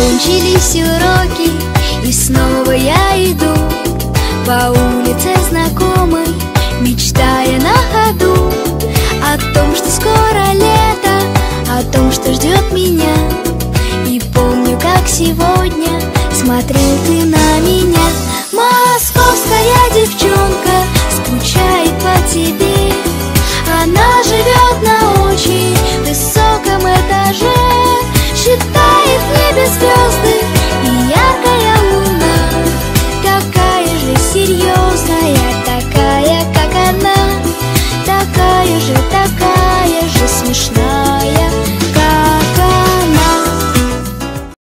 Кончились уроки, и снова я иду По улице знакомой, мечтая на ходу О том, что скоро лето, о том, что ждет меня. И помню, как сегодня смотрел ты на